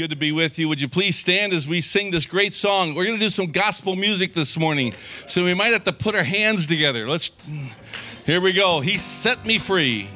Good to be with you. Would you please stand as we sing this great song? We're going to do some gospel music this morning, so we might have to put our hands together. Let's. Here we go. He set me free.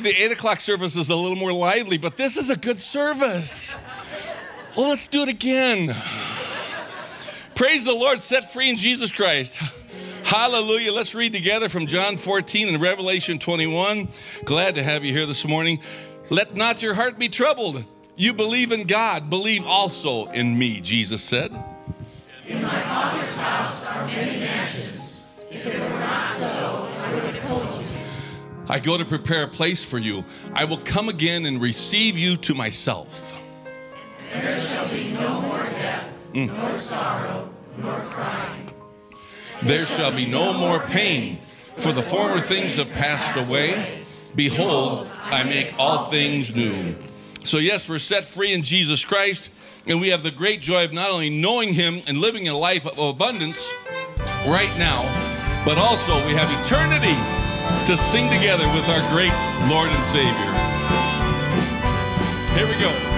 Usually the 8 o'clock service is a little more lively, but this is a good service. Well, let's do it again. Praise the Lord, set free in Jesus Christ. Hallelujah. Let's read together from John 14 and Revelation 21. Glad to have you here this morning. Let not your heart be troubled. You believe in God, believe also in me, Jesus said. I go to prepare a place for you. I will come again and receive you to myself. There shall be no more death, mm. nor sorrow, nor crying. There, there shall be no more pain, for the former things have passed away. Behold, I make all things new. So, yes, we're set free in Jesus Christ, and we have the great joy of not only knowing Him and living a life of abundance right now, but also we have eternity to sing together with our great Lord and Savior. Here we go.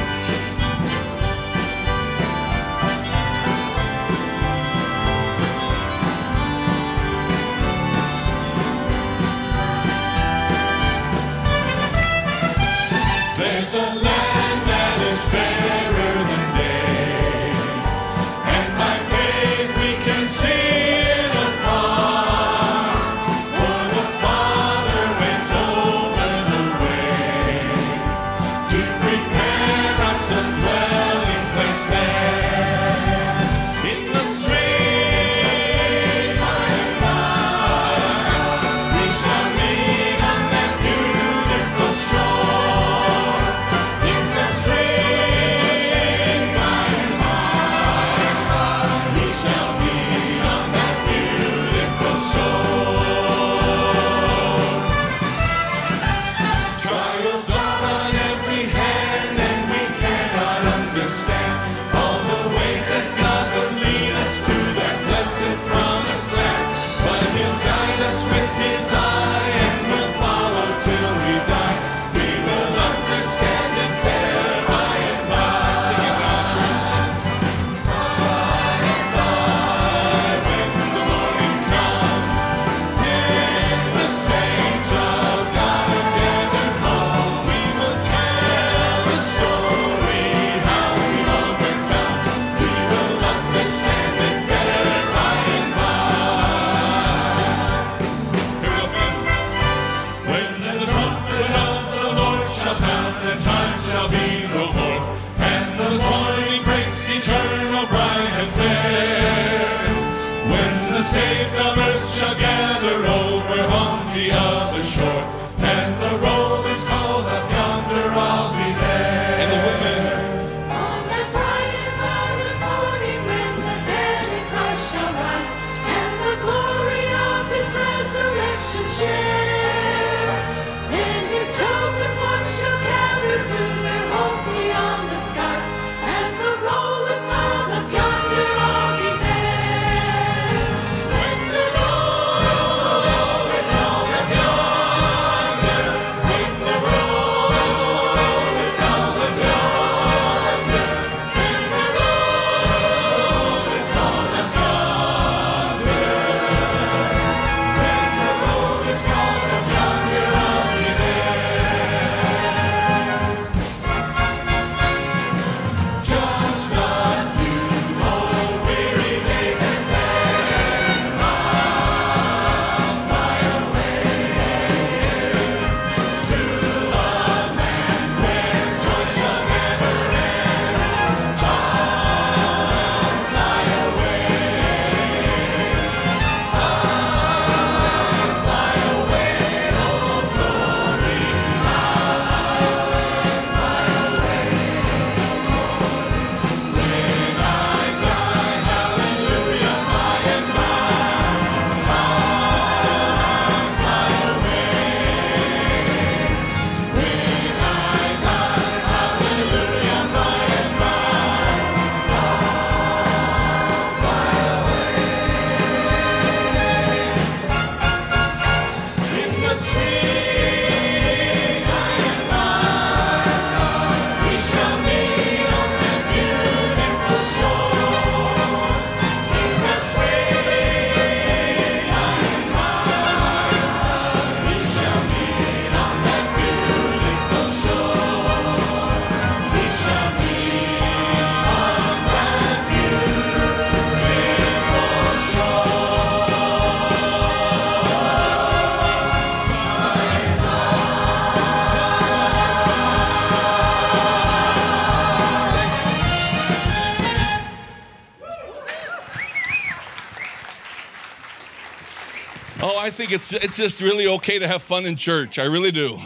Oh, think it's it's just really okay to have fun in church. I really do.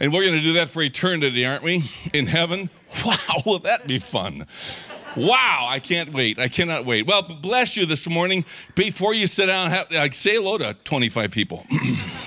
And we're going to do that for eternity, aren't we? In heaven. Wow, will that be fun? Wow, I can't wait. I cannot wait. Well, bless you this morning. Before you sit down, have, like, say hello to 25 people.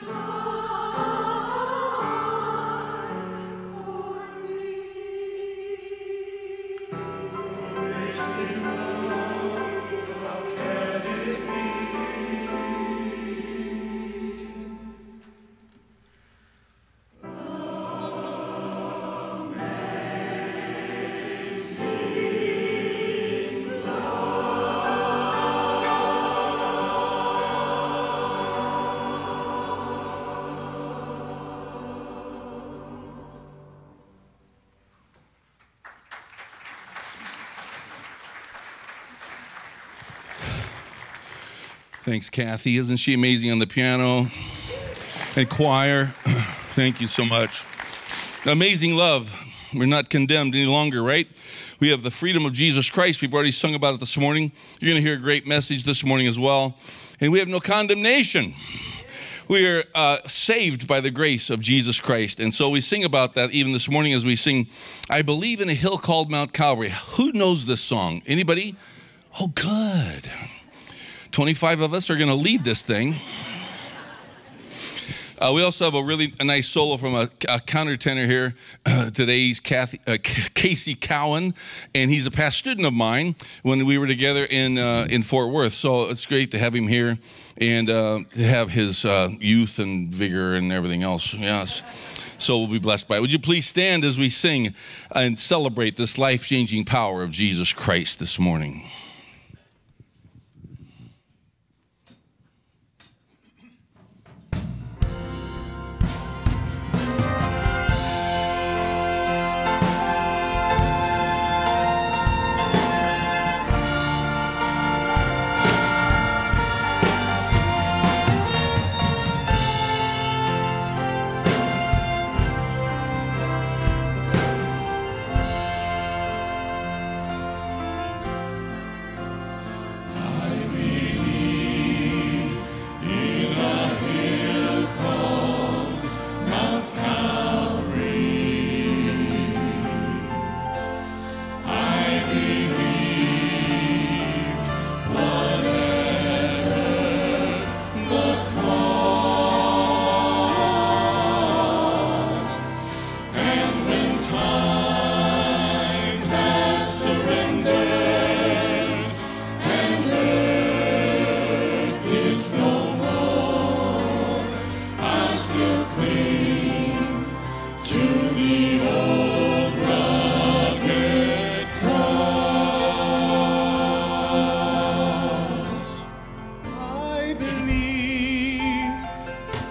Should Thanks, Kathy. Isn't she amazing on the piano and choir? Thank you so much. Amazing love. We're not condemned any longer, right? We have the freedom of Jesus Christ. We've already sung about it this morning. You're going to hear a great message this morning as well. And we have no condemnation. We are uh, saved by the grace of Jesus Christ. And so we sing about that even this morning as we sing, I believe in a hill called Mount Calvary. Who knows this song? Anybody? Oh, good. 25 of us are going to lead this thing. Uh, we also have a really a nice solo from a, a countertenor here uh, today. He's Kathy, uh, Casey Cowan, and he's a past student of mine when we were together in uh, in Fort Worth. So it's great to have him here and uh, to have his uh, youth and vigor and everything else. Yes. So we'll be blessed by it. Would you please stand as we sing and celebrate this life changing power of Jesus Christ this morning?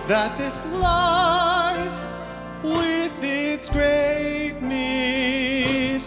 That this life, with its great mystery,